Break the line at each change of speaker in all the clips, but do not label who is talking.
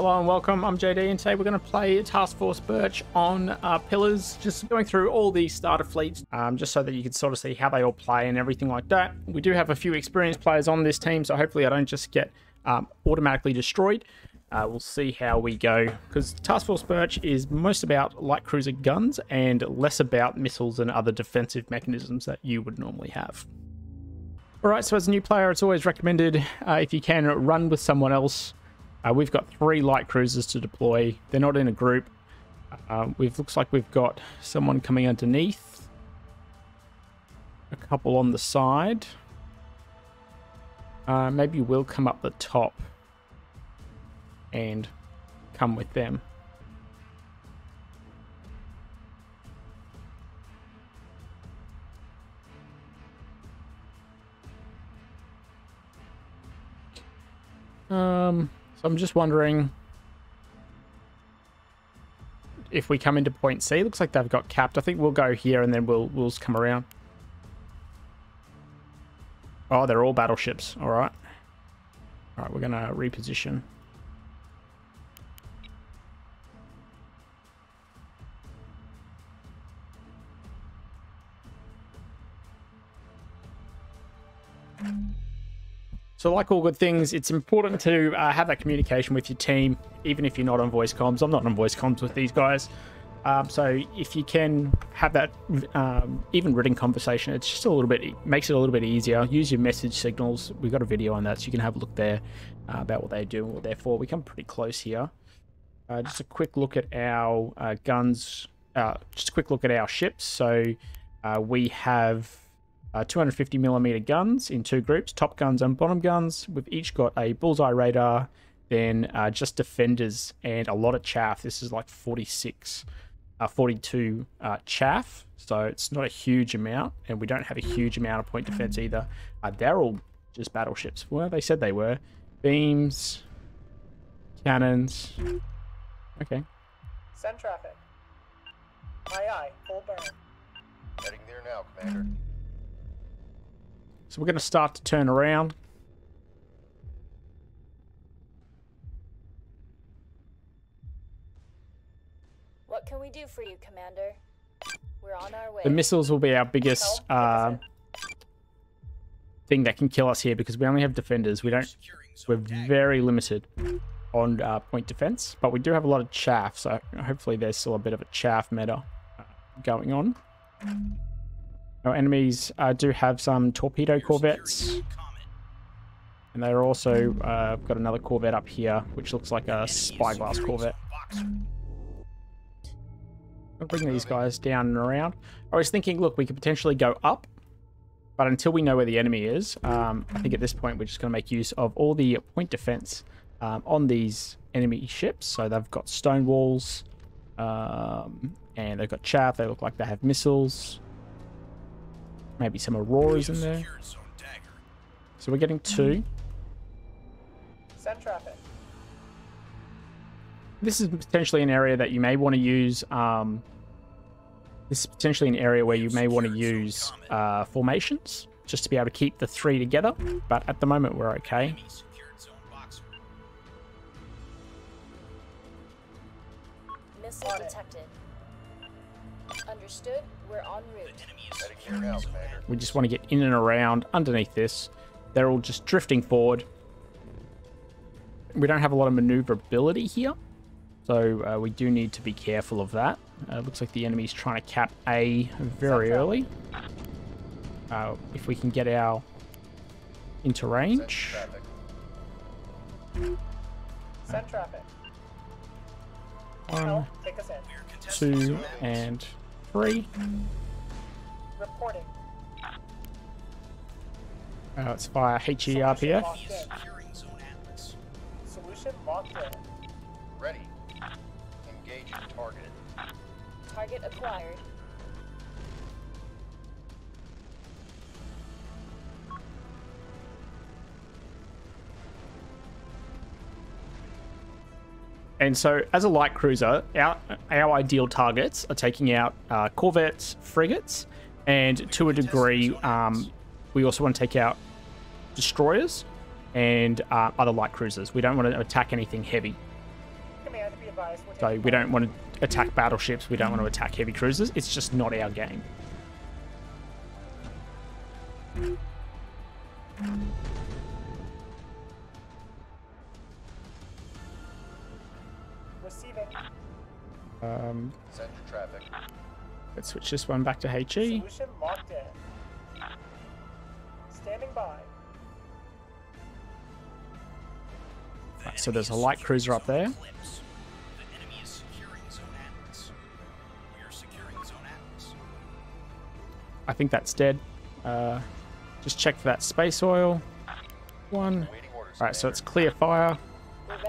Hello and welcome. I'm JD, and today we're going to play Task Force Birch on uh, Pillars. Just going through all the starter fleets, um, just so that you can sort of see how they all play and everything like that. We do have a few experienced players on this team, so hopefully I don't just get um, automatically destroyed. Uh, we'll see how we go because Task Force Birch is most about light cruiser guns and less about missiles and other defensive mechanisms that you would normally have. Alright, so as a new player, it's always recommended uh, if you can run with someone else uh, we've got three light cruisers to deploy. They're not in a group. Uh, we've looks like we've got someone coming underneath. A couple on the side. Uh, maybe we'll come up the top and come with them. Um, so I'm just wondering if we come into point C. Looks like they've got capped. I think we'll go here and then we'll we'll come around. Oh, they're all battleships. All right. All right, we're going to reposition. So, like all good things, it's important to uh, have that communication with your team, even if you're not on voice comms. I'm not on voice comms with these guys. Um, so, if you can have that um, even written conversation, it's just a little bit, it makes it a little bit easier. Use your message signals. We've got a video on that, so you can have a look there uh, about what they do and what they're for. We come pretty close here. Uh, just a quick look at our uh, guns, uh, just a quick look at our ships. So, uh, we have uh, 250 millimeter guns in two groups, top guns and bottom guns. We've each got a bullseye radar, then uh, just defenders and a lot of chaff. This is like 46, uh, 42 uh, chaff, so it's not a huge amount, and we don't have a huge amount of point defense either. Uh, they're all just battleships. Well, they said they were. Beams, cannons. Okay.
Send traffic. Aye aye, full burn.
Heading there now, Commander.
So we're going to start to turn around.
What can we do for you, Commander? We're on our way.
The missiles will be our biggest uh, thing that can kill us here because we only have defenders. We don't. We're very limited on uh, point defense, but we do have a lot of chaff. So hopefully there's still a bit of a chaff meta uh, going on. Our enemies uh, do have some torpedo corvettes. And they're also uh, got another corvette up here, which looks like a spyglass corvette. I'll bring these guys down and around. I was thinking, look, we could potentially go up, but until we know where the enemy is, um, I think at this point we're just going to make use of all the point defense um, on these enemy ships. So they've got stone walls, um, and they've got chaff. They look like they have missiles. Maybe some Auroras in there. So we're getting two.
Send traffic.
This is potentially an area that you may want to use. Um, this is potentially an area where you may want to use uh, formations just to be able to keep the three together. But at the moment, we're okay.
Missile detected. Understood. We're en route.
Heading there now,
We just want to get in and around underneath this. They're all just drifting forward. We don't have a lot of maneuverability here. So uh, we do need to be careful of that. Uh, looks like the enemy's trying to cap A very early. Uh, if we can get our into
Send
range.
traffic.
Send traffic.
One,
take us in.
two, and three.
Reporting.
Uh, let's fire
Solution
HERPF.
Solution locked in.
Ready. Engage targeted.
Target acquired.
And so, as a light cruiser, our, our ideal targets are taking out uh, corvettes, frigates, and to a degree, um, we also want to take out destroyers and uh, other light cruisers. We don't want to attack anything heavy. So we don't want to attack battleships. We don't want to attack heavy cruisers. It's just not our game. Switch this one back to HE.
Solution locked in. Standing by.
Right, so there's a light cruiser up there.
The enemy is securing Zone Atlas. We are securing Zone Atlas.
I think that's dead. Uh, just check for that space oil. One. Alright, so it's clear fire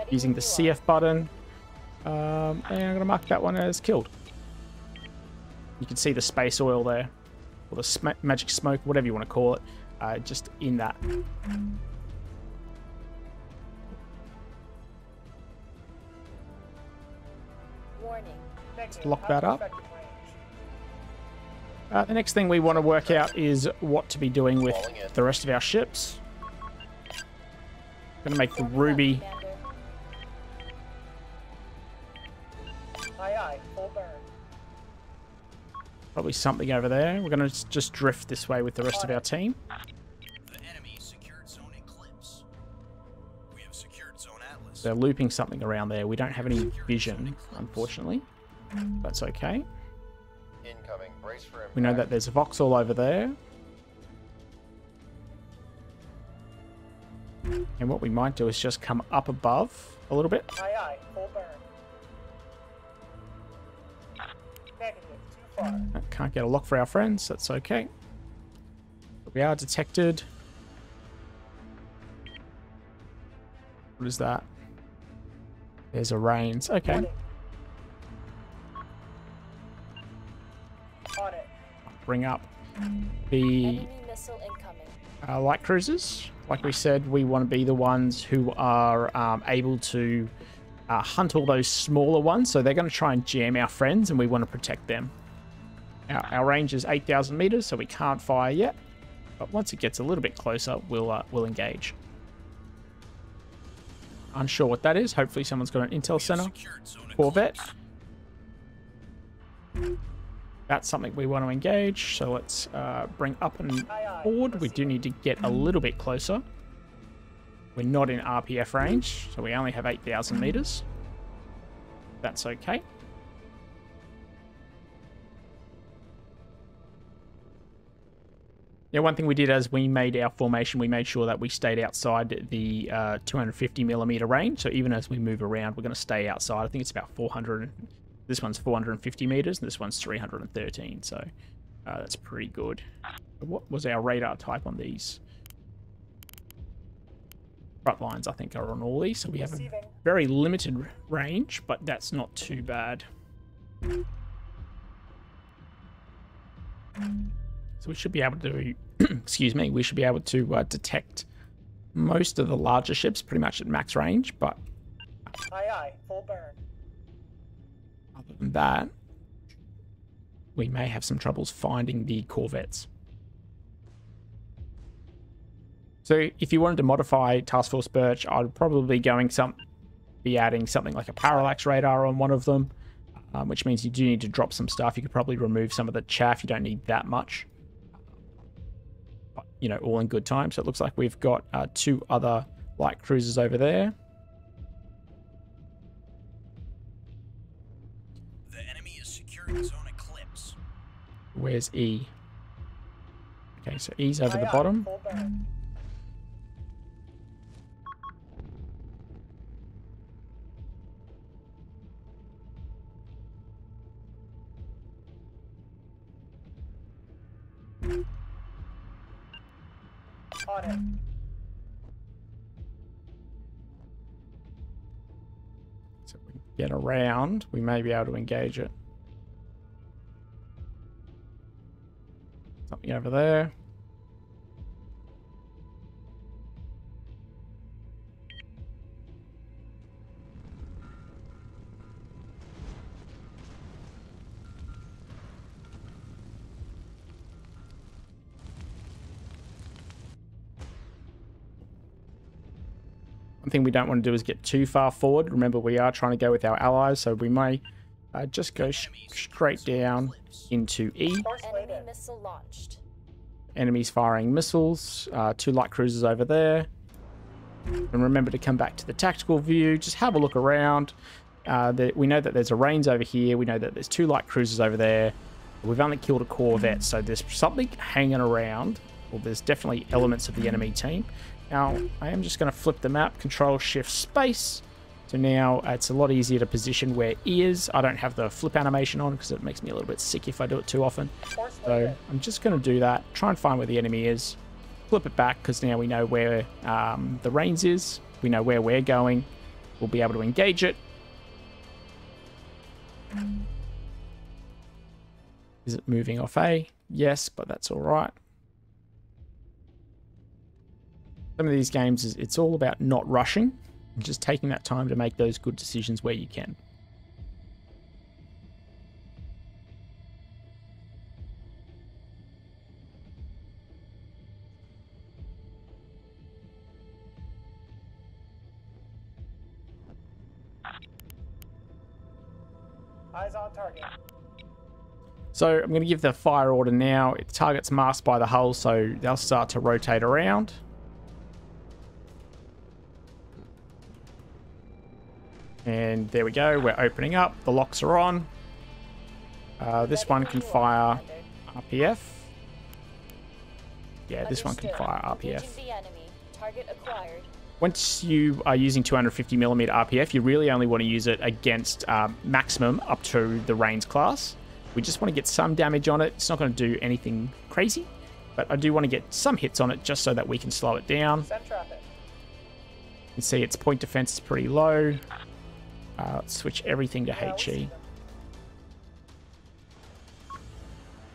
using the. CF button. Um, and I'm going to mark that one as killed. You can see the space oil there, or the sm- magic smoke, whatever you want to call it, uh, just in that.
Warning.
Negative.
lock that up. Uh, the next thing we want to work out is what to be doing with the rest of our ships. Going to make the Ruby probably something over there. We're going to just drift this way with the rest of our team.
The enemy secured Zone Eclipse. We have secured Zone Atlas.
They're looping something around there. We don't have any vision, unfortunately. That's okay.
Incoming. Brace for.
We know that there's a Vauxhall over there. And what we might do is just come up above a little bit.
Aye, aye.
Can't get a lock for our friends. That's okay. But we are detected. What is that? There's a Raines. Okay.
Warning. On it.
Bring up the
Enemy missile incoming.
uh, light cruisers. Like we said, we want to be the ones who are um, able to uh, hunt all those smaller ones. So they're going to try and jam our friends, and we want to protect them. Our, our range is 8,000 meters, so we can't fire yet. But once it gets a little bit closer, we'll uh, we'll engage. Unsure what that is. Hopefully, someone's got an intel center.
secured Zone
Corvette. That's something we want to engage. So let's uh, bring up and
Aye, aye.
forward. We do need to get a little bit closer. We're not in RPF range, so we only have 8,000 meters. That's okay. Yeah, one thing we did as we made our formation, we made sure that we stayed outside the uh, 250 millimeter range. So even as we move around, we're going to stay outside. I think it's about 400. This one's 450 meters, and this one's 313. So uh, that's pretty good. What was our radar type on these? Front lines, I think, are on all these. So we have a very limited range, but that's not too bad. So we should be able to, excuse me, we should be able to uh, detect most of the larger ships pretty much at max range, but
Aye, aye. Full burn.
other than that, we may have some troubles finding the corvettes. So if you wanted to modify Task Force Birch, I'd probably going some be adding something like a parallax radar on one of them, um, which means you do need to drop some stuff. You could probably remove some of the chaff. You don't need that much. But, you know, all in good time. So it looks like we've got uh, two other light cruisers over there.
The enemy is securing Zone Eclipse.
Where's E? Okay, so E's over
Aye,
the
aye.
bottom.
On it.
So we get around, we may be able to engage it. Something over there. Thing we don't want to do is get too far forward. Remember, we are trying to go with our allies, so we may uh, just go straight down into E.
Enemy missile launched.
Enemies firing missiles. Uh, two light cruisers over there. And remember to come back to the tactical view. Just have a look around. Uh, the, we know that there's a Raines over here. We know that there's two light cruisers over there. We've only killed a Corvette, so there's something hanging around. Well, there's definitely elements of the enemy team. Now, I am just going to flip the map, Control Shift Space. So now it's a lot easier to position where E is. I don't have the flip animation on because it makes me a little bit sick if I do it too often. So. I'm just going to do that. Try and find where the enemy is. Flip it back because now we know where um, the Raines is. We know where we're going. We'll be able to engage it. Is it moving off A? Yes, but that's all right. Some of these games, is it's all about not rushing and just taking that time to make those good decisions where you can.
Eyes on target.
So I'm going to give the fire order now. It target's masked by the hull, so they'll start to rotate around. And there we go. We're opening up. The locks are on. Uh, this one can fire RPF. Yeah, this one can fire RPF.
the enemy. Target acquired.
Once you are using 250mm RPF, you really only want to use it against um, maximum up to the Raines class. We just want to get some damage on it. It's not going to do anything crazy, but I do want to get some hits on it just so that we can slow it down. You can see its point defense is pretty low. Uh, switch everything to
Yeah, we see
HE.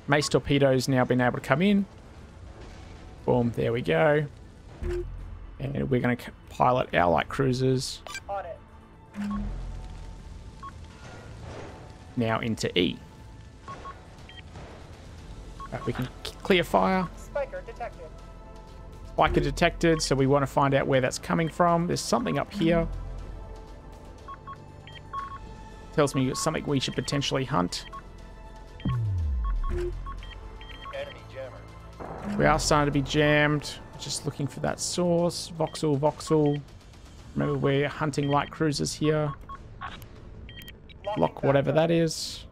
Mace torpedoes now been able to come in. Boom, there we go. And we're going to pilot our light cruisers now into E. Uh, we can clear fire.
Spiker detected.
Spiker detected, so we want to find out where that's coming from. There's something up here. Tells me it's something we should potentially hunt. We are starting to be jammed. Just looking for that source. Vauxhall, Vauxhall. Remember, we're hunting light cruisers here. Lock whatever that is.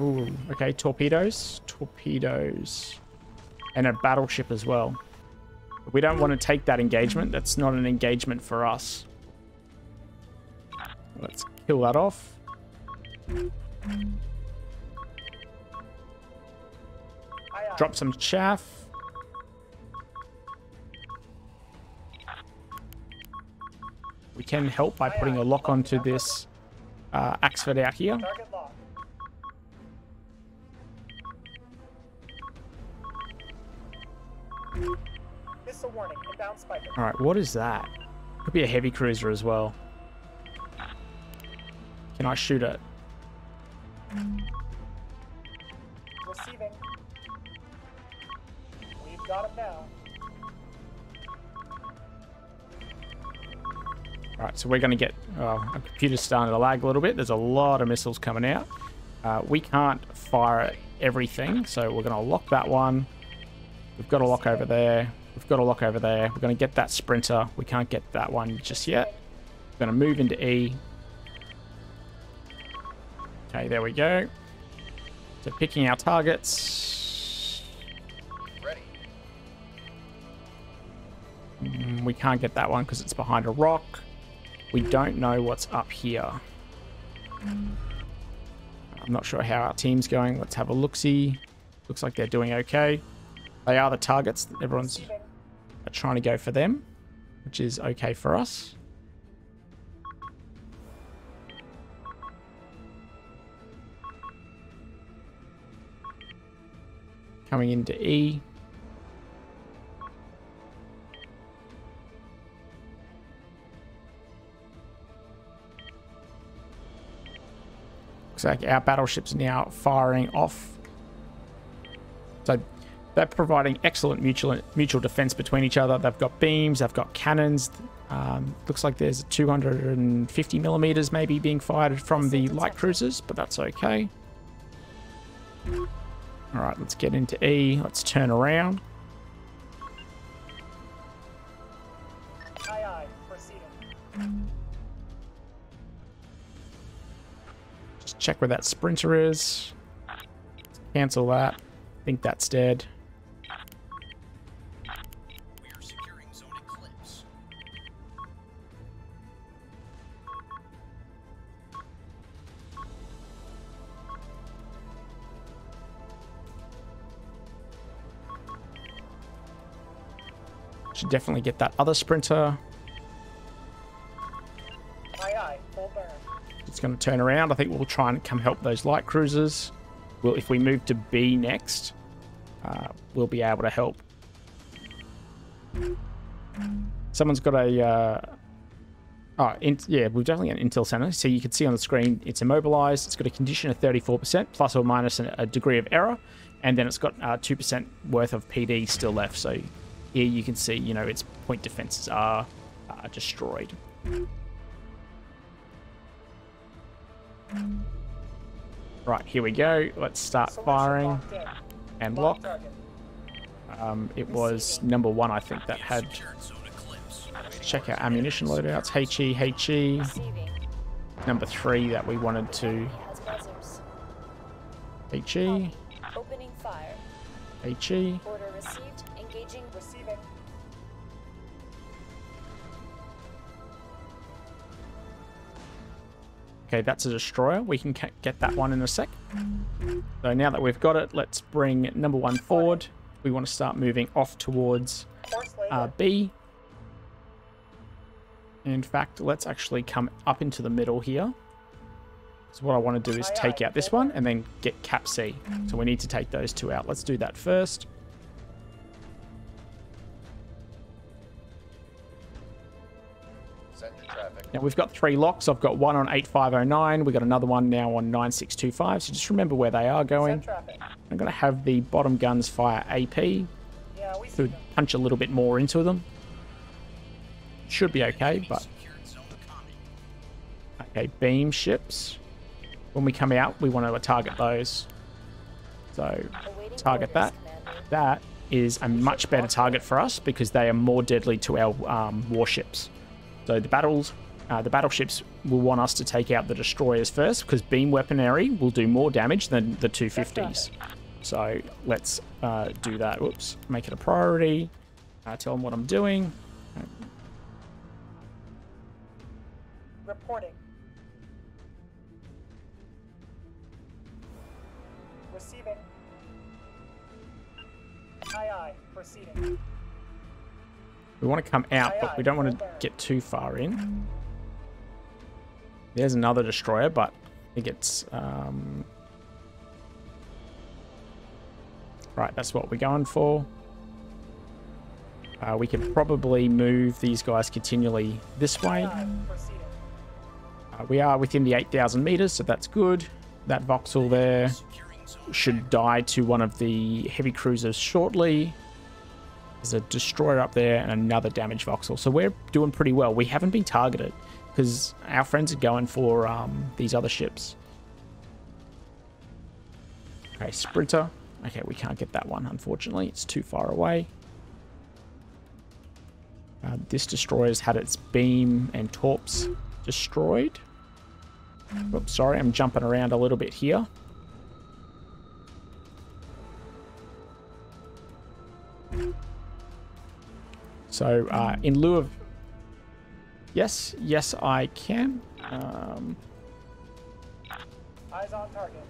Ooh, okay, torpedoes. Torpedoes. And a battleship as well. We don't want to take that engagement. That's not an engagement for us. Let's kill that off. Drop some chaff. We can help by putting a lock onto this uh, Axford out here.
Target locked. Missile warning. Inbound Spiker.
All right, what is that? Could be a heavy cruiser as well. Can I shoot it?
Receiving. We've got him now.
All right, so we're going to get... Oh, our computer's starting to lag a little bit. There's a lot of missiles coming out. Uh, we can't fire everything, so we're going to lock that one. We've got a lock over there. We've got a lock over there. We're going to get that sprinter. We can't get that one just yet. We're going to move into E. Okay, there we go. So picking our targets.
Ready.
Mm, we can't get that one because it's behind a rock. We don't know what's up here. I'm not sure how our team's going. Let's have a look-see. Looks like they're doing okay. They are the targets. Everyone's trying to go for them, which is okay for us. Coming into E. Looks like our battleship's are now firing off. So They're providing excellent mutual mutual defense between each other. They've got beams, they've got cannons. Um, looks like there's 250 millimeters maybe being fired from the light cruisers, but that's okay. All right, let's get into E. Let's turn around.
Aye, aye.
Just check where that sprinter is. Cancel that. I think that's dead. Definitely get that other sprinter.
Aye, aye. Full burn.
It's going to turn around. I think we'll try and come help those light cruisers. Well, if we move to B next, uh, we'll be able to help. Someone's got a... Uh, oh, in, yeah, we've definitely got an Intel Center. So you can see on the screen, it's immobilized. It's got a condition of 34%, plus or minus a, a degree of error. And then it's got uh, 2% worth of PD still left. So here you can see, you know, its point defenses are uh, destroyed. Right, here we go. Let's start firing and
Lock
lock. Um, it was number one, I think, that had
Secured Zone Eclipse.
check our ammunition loadouts. HE, HE.
Receiving.
Number three that we wanted to
Has buzzers.
HE,
Opening fire.
HE. Okay, that's a destroyer. We can get that one in a sec. So now that we've got it, let's bring number one forward. We want to start moving off towards uh, B. In fact, let's actually come up into the middle here. So what I want to do is take out this one and then get cap C. So we need to take those two out. Let's do that first. Now we've got three locks. I've got one on 8509. We've got another one now on 9625. So just remember where they are going. I'm going to have the bottom guns fire AP
Yeah,
punch a little bit more into them. Should be okay, but
Secured Zone Economy.
Okay, beam ships. When we come out, we want to target those. So target that. That is a much better target for us because they are more deadly to our um, warships. So the battles, uh, the battleships will want us to take out the destroyers first because beam weaponry will do more damage than the 250s. So let's uh, do that. Whoops, make it a priority. Uh, tell them what I'm doing.
Reporting. Receiving. Aye, aye. Proceeding.
We want to come out,
Aye,
but we don't want to get too far in. There's another destroyer, but I think it's... Um... Right, that's what we're going for. Uh, we could probably move these guys continually this way. Uh, we are within the 8,000 meters, so that's good. That Vauxhall there should die to one of the heavy cruisers shortly. There's a destroyer up there and another damage Vauxhall. So we're doing pretty well. We haven't been targeted because our friends are going for um, these other ships. Okay, Sprinter. Okay, we can't get that one, unfortunately. It's too far away. Uh, this destroyer's had its beam and torps destroyed. Oops, sorry, I'm jumping around a little bit here. So, uh, in lieu of... Yes, yes, I can. Um,
Eyes on target.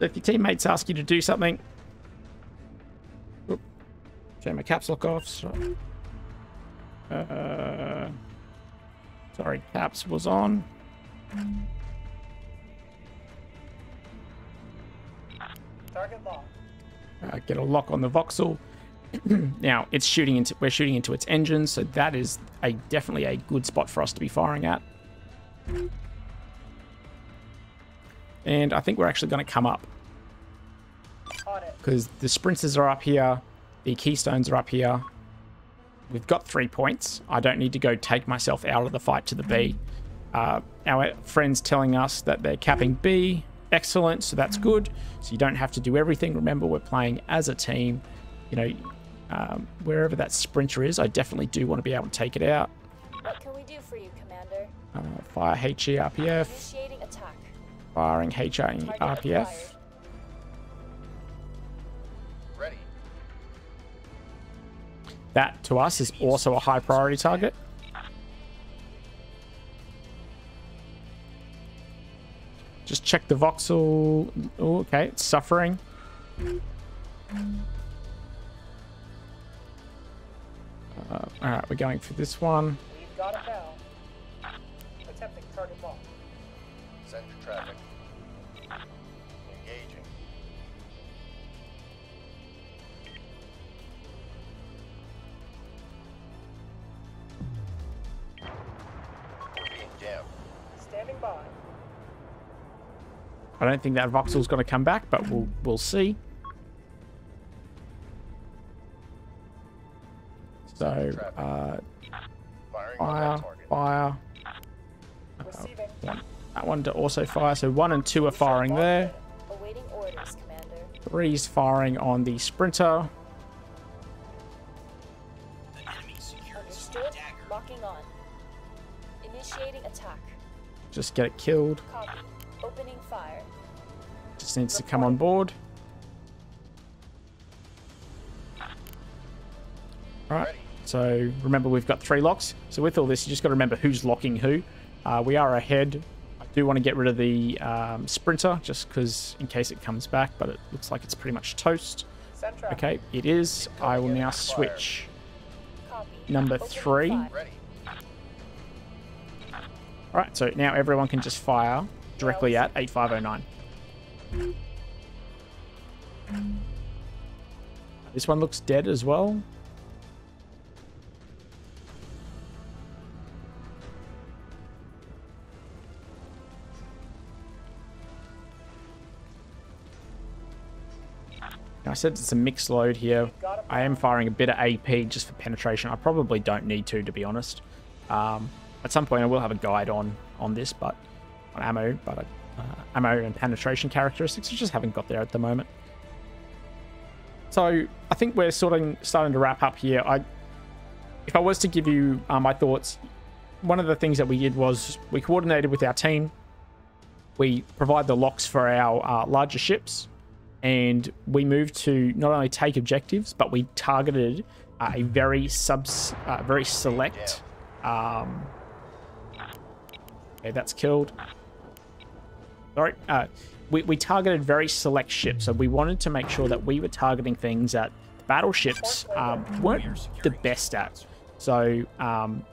if your teammates ask you to do something... Oop, turn my caps lock off. So, uh, sorry, caps was on.
Target locked.
uh, get a lock on the Vauxhall. now it's shooting into we're shooting into its engine, so that is a definitely a good spot for us to be firing at. And I think we're actually going to come up because the sprinters are up here, the keystones are up here. We've got three points. I don't need to go take myself out of the fight to the B. Uh, our friends telling us that they're capping B. Excellent, so that's good. So you don't have to do everything. Remember, we're playing as a team. You know, um, wherever that sprinter is, I definitely do want to be able to take it out.
What can we do for you, Commander?
Uh, fire HERPF,
Initiating attack.
firing
Target
HERPF.
Ready.
That to us is also a high priority target. Just check the Vauxhall. Oh, okay, it's suffering. Uh, all right, we're going for this one.
We've got it now. Attempting target lock.
Send your traffic. Engaging. We're being jammed.
Standing by.
I don't think that Vauxhall's going to come back, but we'll we'll see. So, uh, fire, fire.
Receiving.
That one to also fire. So one and two are firing there.
Awaiting orders, Commander.
Three's firing on the sprinter.
The enemy secured
Understood.
zone dagger.
Locking on. Initiating attack.
Just get it killed.
Copy. Opening fire.
Just needs to come on board. Alright,
Ready.
So remember we've got three locks. So with all this, you just got to remember who's locking who. Uh, we are ahead. I do want to get rid of the um, sprinter just because in case it comes back, but it looks like it's pretty much toast.
Send traffic.
Okay, it is. I will now
Expired.
switch
Copy.
number
Opening
three. Alright, so now everyone can just fire directly at 8509. This one looks dead as well. Now, I said it's a mixed load here. I am firing a bit of AP just for penetration. I probably don't need to, to be honest. Um, at some point, I will have a guide on on this, but on ammo, but uh, ammo and penetration characteristics. I just haven't got there at the moment. So I think we're sort of starting to wrap up here. I, if I was to give you uh, my thoughts, one of the things that we did was we coordinated with our team. We provide the locks for our uh, larger ships, and we moved to not only take objectives, but we targeted uh, a very subs, uh, very select. Um, okay, that's killed. Sorry. Uh, we, we targeted very select ships, so we wanted to make sure that we were targeting things that battleships um, weren't the best at. So um,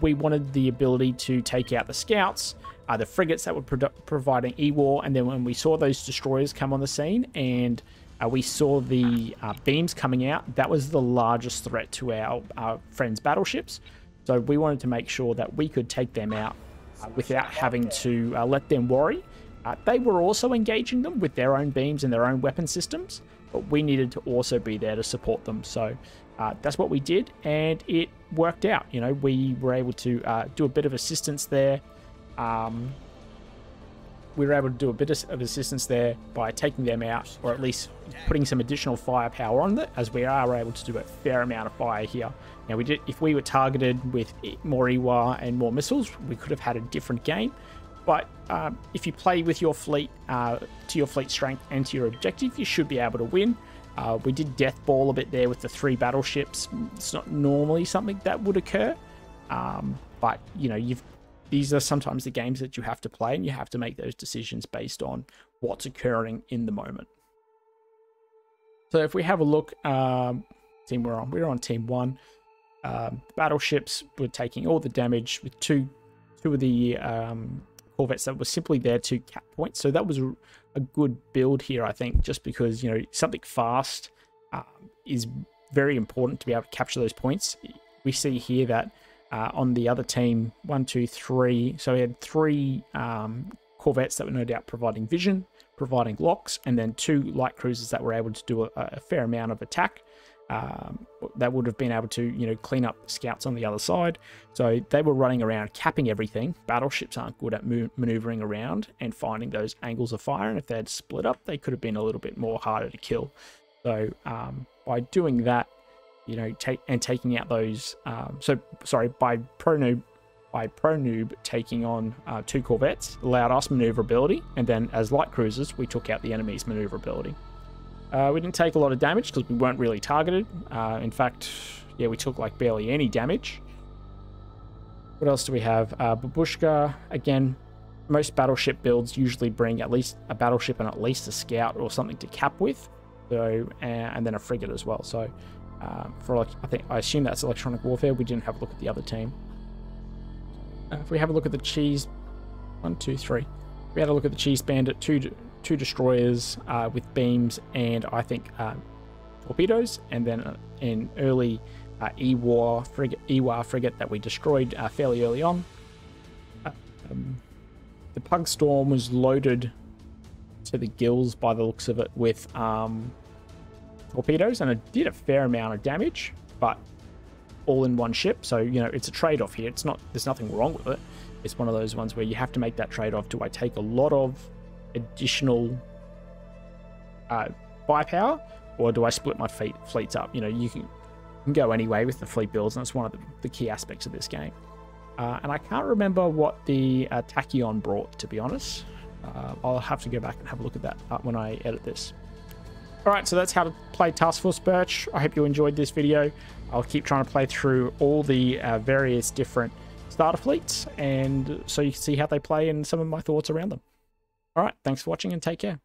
we wanted the ability to take out the scouts, uh, the frigates that were providing E-War, and then when we saw those destroyers come on the scene and uh, we saw the uh, beams coming out, that was the largest threat to our, our friends' battleships. So we wanted to make sure that we could take them out uh, without having to uh, let them worry. Uh, they were also engaging them with their own beams and their own weapon systems, but we needed to also be there to support them. So uh, that's what we did, and it worked out. You know, we were able to uh, do a bit of assistance there. Um, we were able to do a bit of assistance there by taking them out, or at least putting some additional firepower on it, as we are able to do a fair amount of fire here. Now, we did if we were targeted with more E-War and more missiles, we could have had a different game. But um, if you play with your fleet uh, to your fleet strength and to your objective, you should be able to win. Uh, we did death ball a bit there with the three battleships. It's not normally something that would occur, um, but you know you've these are sometimes the games that you have to play, and you have to make those decisions based on what's occurring in the moment. So if we have a look, um, team we're on, we're on team one. Um, battleships were taking all the damage with two, two of the um, corvettes that were simply there to cap points. So that was a, good build here, I think, just because you know something fast um, is very important to be able to capture those points. We see here that uh, on the other team, one, two, three. So we had three um, corvettes that were no doubt providing vision, providing locks, and then two light cruisers that were able to do a, a fair amount of attack. Um, that would have been able to, you know, clean up scouts on the other side. So they were running around, capping everything. Battleships aren't good at maneuvering around and finding those angles of fire. And if they had split up, they could have been a little bit more harder to kill. So um, by doing that, you know, take and taking out those. Um, so sorry, by pro noob, by pro noob taking on uh, two corvettes allowed us maneuverability, and then as light cruisers, we took out the enemy's maneuverability. Uh, we didn't take a lot of damage because we weren't really targeted. Uh, in fact, yeah, we took like barely any damage. What else do we have? Uh, Babushka, again, most battleship builds usually bring at least a battleship and at least a scout or something to cap with. So, and then a frigate as well. So, um, for like, I think, I assume that's electronic warfare. We didn't have a look at the other team. Uh, if we have a look at the cheese, one, two, three. We had a look at the cheese bandit, two two destroyers uh, with beams and I think uh, torpedoes, and then uh, an early uh, Ewar frigate, frigate that we destroyed uh, fairly early on. Um, the Pug Storm was loaded to the gills by the looks of it with um, torpedoes, and it did a fair amount of damage, but all in one ship. So you know it's a trade-off here. It's not there's nothing wrong with it. It's one of those ones where you have to make that trade-off. Do I take a lot of additional uh, firepower, or do I split my fleet, fleets up? You know, you can, can go anyway with the fleet builds, and that's one of the, the key aspects of this game. Uh, and I can't remember what the uh, Tachyon brought, to be honest. Uh, I'll have to go back and have a look at that uh, when I edit this. Alright, so that's how to play Task Force Birch. I hope you enjoyed this video. I'll keep trying to play through all the uh, various different starter fleets, and so you can see how they play and some of my thoughts around them. All right, thanks for watching and take care.